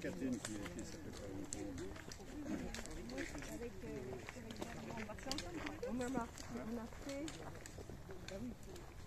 Catherine qui, qui s'appelle